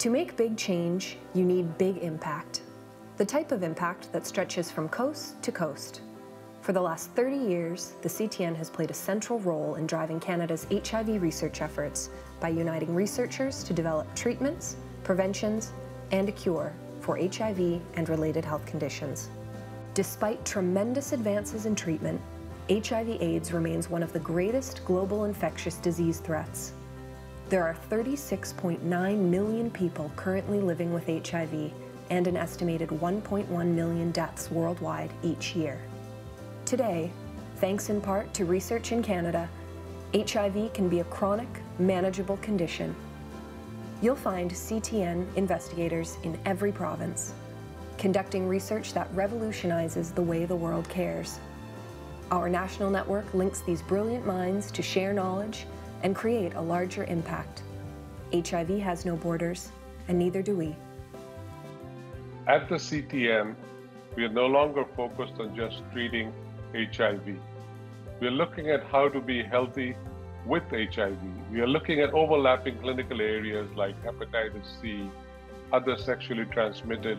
To make big change, you need big impact. The type of impact that stretches from coast to coast. For the last 30 years, the CTN has played a central role in driving Canada's HIV research efforts by uniting researchers to develop treatments, preventions, and a cure for HIV and related health conditions. Despite tremendous advances in treatment, HIV/AIDS remains one of the greatest global infectious disease threats. There are 36.9 million people currently living with HIV and an estimated 1.1 million deaths worldwide each year. Today, thanks in part to research in Canada, HIV can be a chronic, manageable condition. You'll find CTN investigators in every province, conducting research that revolutionizes the way the world cares. Our national network links these brilliant minds to share knowledge and create a larger impact. HIV has no borders, and neither do we. At the CTN, we are no longer focused on just treating HIV. We're looking at how to be healthy with HIV. We are looking at overlapping clinical areas like hepatitis C, other sexually transmitted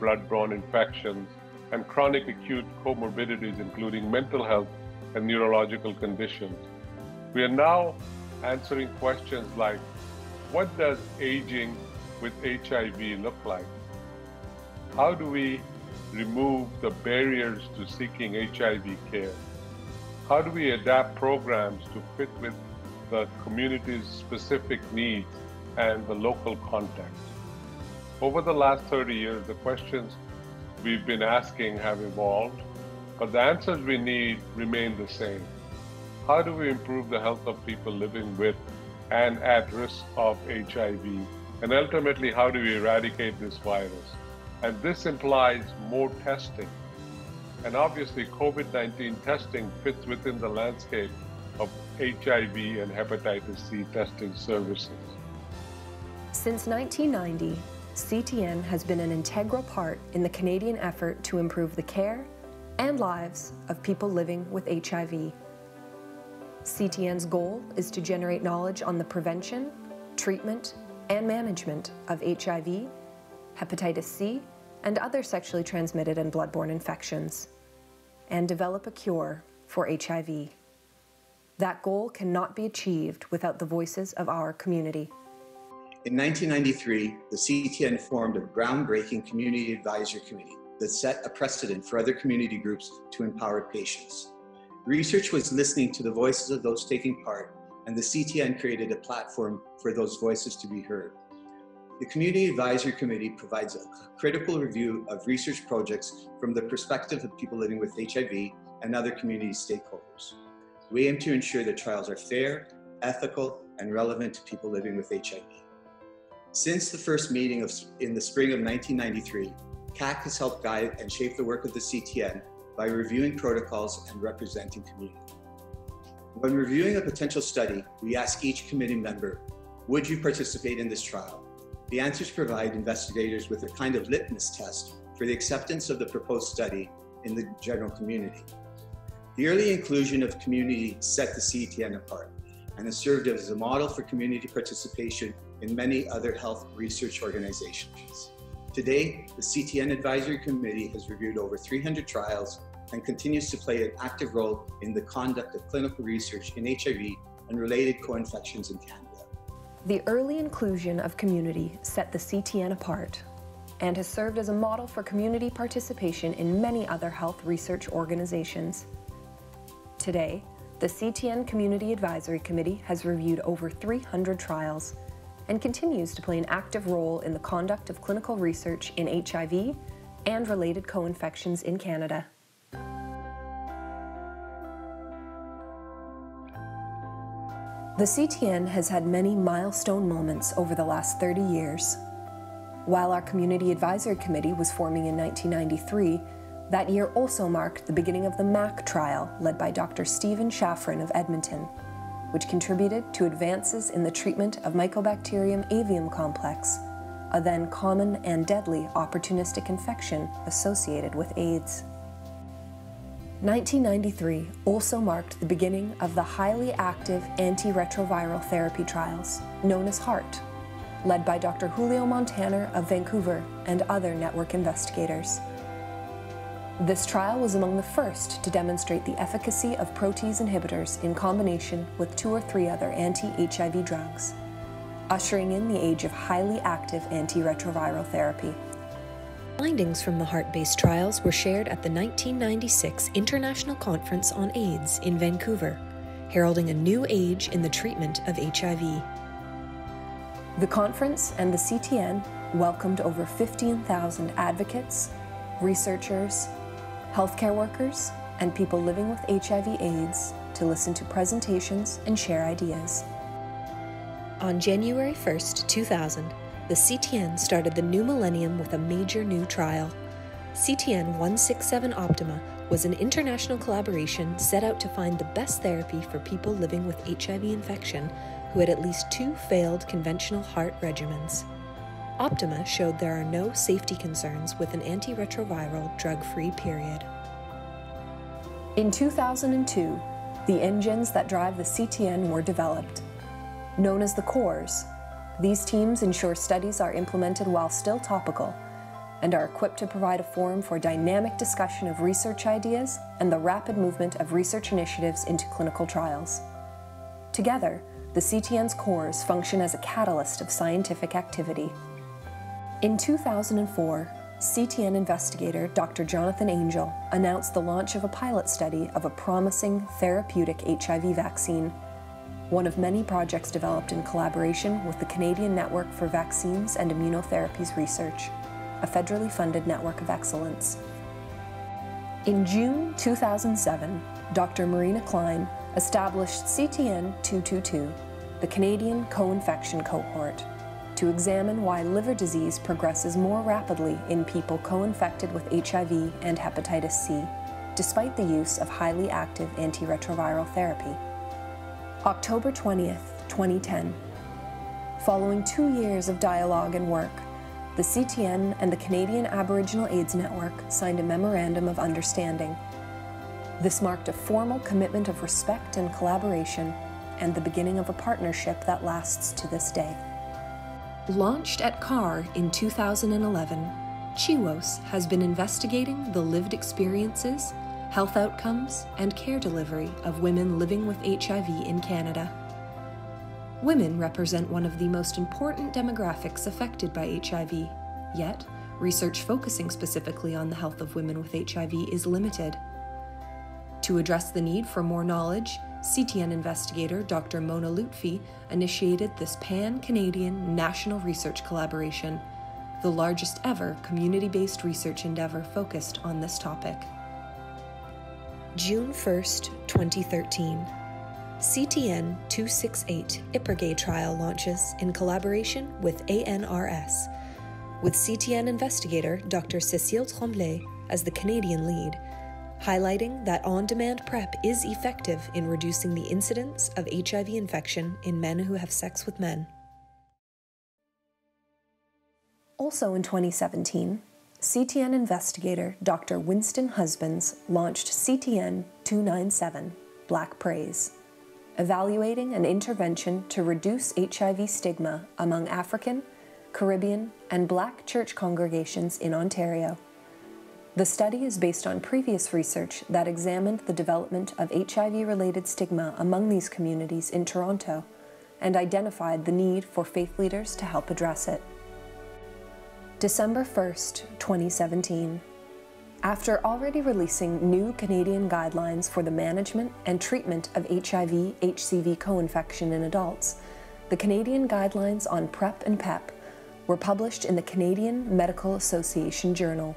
blood-borne infections, and chronic acute comorbidities, including mental health and neurological conditions. We are now answering questions like, what does aging with HIV look like? How do we remove the barriers to seeking HIV care? How do we adapt programs to fit with the community's specific needs and the local context? Over the last 30 years, the questions we've been asking have evolved, but the answers we need remain the same. How do we improve the health of people living with and at risk of HIV? And ultimately, how do we eradicate this virus? And this implies more testing. And obviously, COVID 19 testing fits within the landscape of HIV and hepatitis C testing services. Since 1990, CTN has been an integral part in the Canadian effort to improve the care and lives of people living with HIV. CTN's goal is to generate knowledge on the prevention, treatment, and management of HIV hepatitis C, and other sexually transmitted and bloodborne infections, and develop a cure for HIV. That goal cannot be achieved without the voices of our community. In 1993, the CTN formed a groundbreaking community advisory committee that set a precedent for other community groups to empower patients. Research was listening to the voices of those taking part, and the CTN created a platform for those voices to be heard. The Community Advisory Committee provides a critical review of research projects from the perspective of people living with HIV and other community stakeholders. We aim to ensure that trials are fair, ethical, and relevant to people living with HIV. Since the first meeting of, in the spring of 1993, CAC has helped guide and shape the work of the CTN by reviewing protocols and representing community. When reviewing a potential study, we ask each committee member, would you participate in this trial? The answers provide investigators with a kind of litmus test for the acceptance of the proposed study in the general community. The early inclusion of community set the CTN apart and has served as a model for community participation in many other health research organizations. Today, the CTN Advisory Committee has reviewed over 300 trials and continues to play an active role in the conduct of clinical research in HIV and related co-infections in Canada. The early inclusion of community set the CTN apart and has served as a model for community participation in many other health research organizations. Today, the CTN Community Advisory Committee has reviewed over 300 trials and continues to play an active role in the conduct of clinical research in HIV and related co-infections in Canada. The CTN has had many milestone moments over the last 30 years. While our Community Advisory Committee was forming in 1993, that year also marked the beginning of the MAC trial led by Dr. Stephen Shafran of Edmonton, which contributed to advances in the treatment of Mycobacterium avium complex, a then common and deadly opportunistic infection associated with AIDS. 1993 also marked the beginning of the highly active antiretroviral therapy trials, known as HAART, led by Dr. Julio Montaner of Vancouver and other network investigators. This trial was among the first to demonstrate the efficacy of protease inhibitors in combination with two or three other anti-HIV drugs, ushering in the age of highly active antiretroviral therapy. Findings from the HAART-based trials were shared at the 1996 International Conference on AIDS in Vancouver, heralding a new age in the treatment of HIV. The conference and the CTN welcomed over 15,000 advocates, researchers, healthcare workers, and people living with HIV AIDS to listen to presentations and share ideas. On January 1, 2000, the CTN started the new millennium with a major new trial. CTN 167 Optima was an international collaboration set out to find the best therapy for people living with HIV infection who had at least two failed conventional HAART regimens. Optima showed there are no safety concerns with an antiretroviral drug free period. In 2002, the engines that drive the CTN were developed. Known as the cores, these teams ensure studies are implemented while still topical and are equipped to provide a forum for dynamic discussion of research ideas and the rapid movement of research initiatives into clinical trials. Together, the CTN's cores function as a catalyst of scientific activity. In 2004, CTN investigator Dr. Jonathan Angel announced the launch of a pilot study of a promising therapeutic HIV vaccine one of many projects developed in collaboration with the Canadian Network for Vaccines and Immunotherapies Research, a federally funded network of excellence. In June 2007, Dr. Marina Klein established CTN 222, the Canadian Co-Infection Cohort, to examine why liver disease progresses more rapidly in people co-infected with HIV and hepatitis C, despite the use of highly active antiretroviral therapy. October 20th, 2010. Following two years of dialogue and work, the CTN and the Canadian Aboriginal AIDS Network signed a Memorandum of Understanding. This marked a formal commitment of respect and collaboration and the beginning of a partnership that lasts to this day. Launched at CAHR in 2011, CHIWOS has been investigating the lived experiences health outcomes, and care delivery of women living with HIV in Canada. Women represent one of the most important demographics affected by HIV, yet, research focusing specifically on the health of women with HIV is limited. To address the need for more knowledge, CTN investigator Dr. Mona Loutfy initiated this pan Canadian national research collaboration, the largest ever community based research endeavor focused on this topic. June 1, 2013. CTN 268 IPERGAY trial launches in collaboration with ANRS, with CTN investigator Dr. Cécile Tremblay as the Canadian lead, highlighting that on demand PrEP is effective in reducing the incidence of HIV infection in men who have sex with men. Also in 2017, CTN investigator Dr. Winston Husbands launched CTN 297 Black Praise, evaluating an intervention to reduce HIV stigma among African, Caribbean, and Black church congregations in Ontario. The study is based on previous research that examined the development of HIV related stigma among these communities in Toronto and identified the need for faith leaders to help address it. December 1st, 2017. After already releasing new Canadian guidelines for the management and treatment of HIV HCV co infection in adults, the Canadian Guidelines on PrEP and PEP were published in the Canadian Medical Association Journal.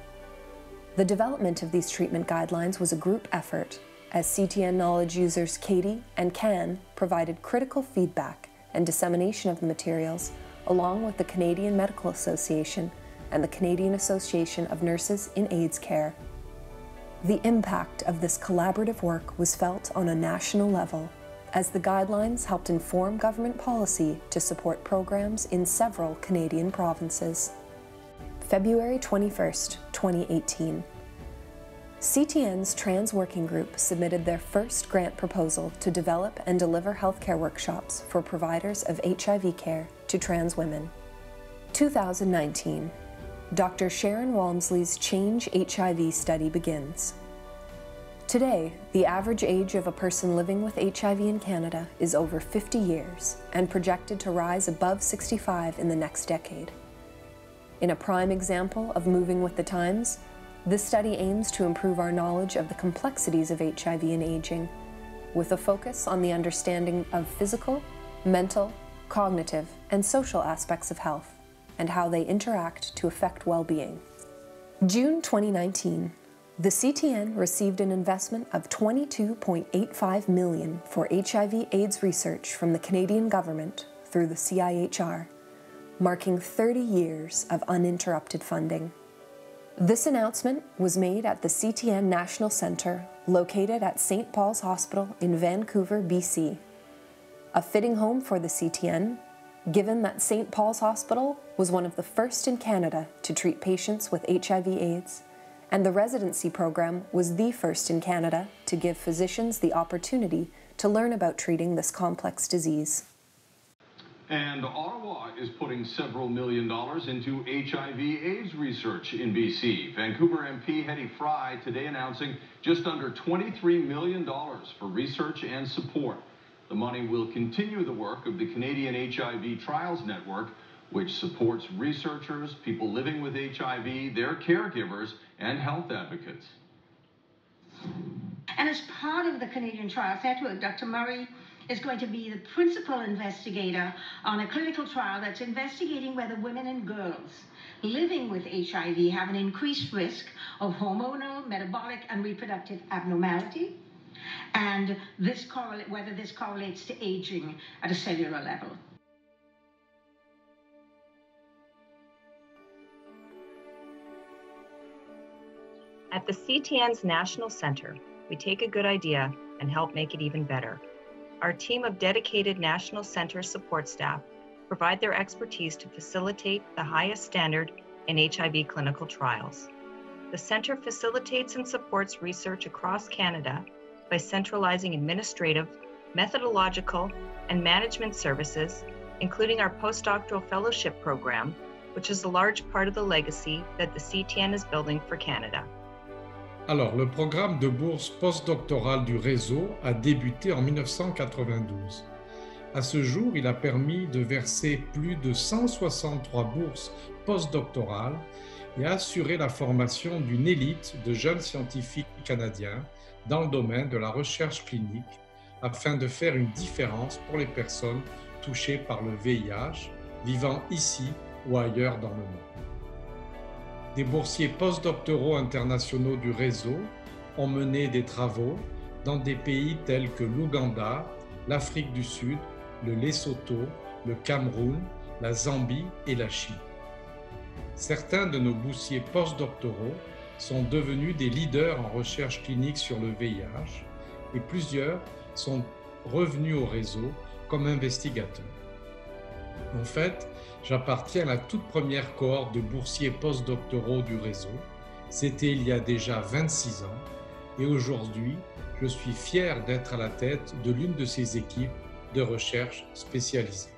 The development of these treatment guidelines was a group effort, as CTN knowledge users CATIE and Can provided critical feedback and dissemination of the materials, along with the Canadian Medical Association and the Canadian Association of Nurses in AIDS Care. The impact of this collaborative work was felt on a national level as the guidelines helped inform government policy to support programs in several Canadian provinces. February 21, 2018. CTN's Trans Working Group submitted their first grant proposal to develop and deliver healthcare workshops for providers of HIV care to trans women. 2019, Dr. Sharon Walmsley's Change HIV study begins. Today, the average age of a person living with HIV in Canada is over 50 years and projected to rise above 65 in the next decade. In a prime example of moving with the times, this study aims to improve our knowledge of the complexities of HIV and aging, with a focus on the understanding of physical, mental, cognitive, and social aspects of health, and how they interact to affect well-being. June 2019, the CTN received an investment of 22.85 million for HIV AIDS research from the Canadian government through the CIHR, marking 30 years of uninterrupted funding. This announcement was made at the CTN National Centre, located at St. Paul's Hospital in Vancouver, BC. A fitting home for the CTN, given that St. Paul's Hospital was one of the first in Canada to treat patients with HIV/AIDS and the residency program was the first in Canada to give physicians the opportunity to learn about treating this complex disease. And Ottawa is putting several million dollars into HIV AIDS research in BC. Vancouver MP Hedy Fry today announcing just under $23 million for research and support. The money will continue the work of the Canadian HIV Trials Network, which supports researchers, people living with HIV, their caregivers, and health advocates. And as part of the Canadian Trials Network, Dr. Murray is going to be the principal investigator on a clinical trial that's investigating whether women and girls living with HIV have an increased risk of hormonal, metabolic, and reproductive abnormality, and this whether this correlates to aging at a cellular level. At the CTN's National Center, we take a good idea and help make it even better. Our team of dedicated National Center support staff provide their expertise to facilitate the highest standard in HIV clinical trials. The center facilitates and supports research across Canada by centralizing administrative, methodological, and management services, including our postdoctoral fellowship program, which is a large part of the legacy that the CTN is building for Canada. Alors, le programme de bourse postdoctorale du réseau a débuté en 1992. À ce jour, il a permis de verser plus de 163 bourses postdoctorales et a assuré la formation d'une élite de jeunes scientifiques canadiens dans le domaine de la recherche clinique afin de faire une différence pour les personnes touchées par le VIH vivant ici ou ailleurs dans le monde. Des boursiers postdoctoraux internationaux du réseau ont mené des travaux dans des pays tels que l'Ouganda, l'Afrique du Sud, le Lesotho, le Cameroun, la Zambie et la Chine. Certains de nos boursiers postdoctoraux sont devenus des leaders en recherche clinique sur le VIH et plusieurs sont revenus au réseau comme investigateurs. En fait, j'appartiens à la toute première cohorte de boursiers postdoctoraux du réseau. C'était il y a déjà 26 ans et aujourd'hui, je suis fier d'être à la tête de l'une de ces équipes de recherche spécialisée.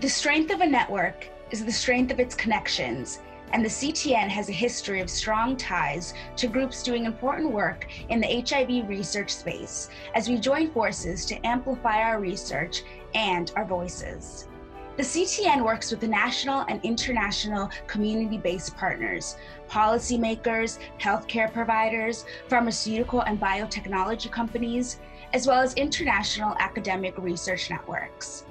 The strength of a network is the strength of its connections and the CTN has a history of strong ties to groups doing important work in the HIV research space as we join forces to amplify our research and our voices. The CTN works with the national and international community based partners, policymakers, healthcare providers, pharmaceutical and biotechnology companies, as well as international academic research networks.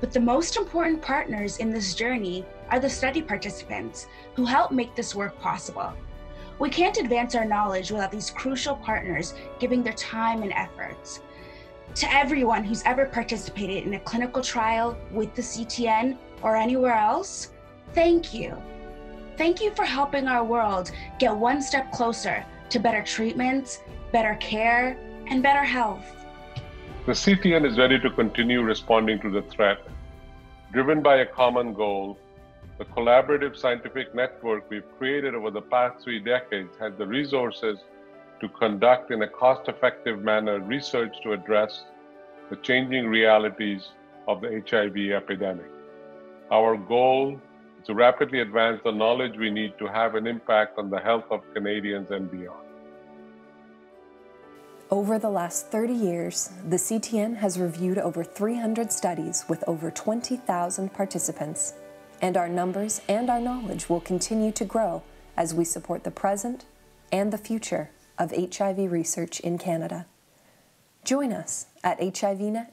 But the most important partners in this journey are the study participants who help make this work possible. We can't advance our knowledge without these crucial partners giving their time and efforts. To everyone who's ever participated in a clinical trial with the CTN or anywhere else, thank you. Thank you for helping our world get one step closer to better treatments, better care, and better health. The CTN is ready to continue responding to the threat, driven by a common goal. The collaborative scientific network we've created over the past three decades has the resources to conduct in a cost effective manner research to address the changing realities of the HIV epidemic. Our goal is to rapidly advance the knowledge we need to have an impact on the health of Canadians and beyond. Over the last 30 years, the CTN has reviewed over 300 studies with over 20,000 participants, and our numbers and our knowledge will continue to grow as we support the present and the future of HIV research in Canada. Join us at hivnet.ubc.ca.